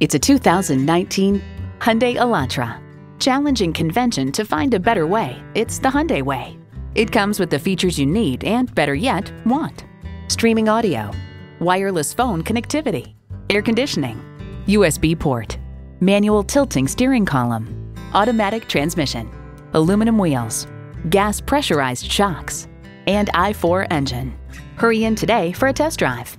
It's a 2019 Hyundai Elantra. Challenging convention to find a better way, it's the Hyundai way. It comes with the features you need and, better yet, want. Streaming audio, wireless phone connectivity, air conditioning, USB port, manual tilting steering column, automatic transmission, aluminum wheels, gas pressurized shocks, and i4 engine. Hurry in today for a test drive.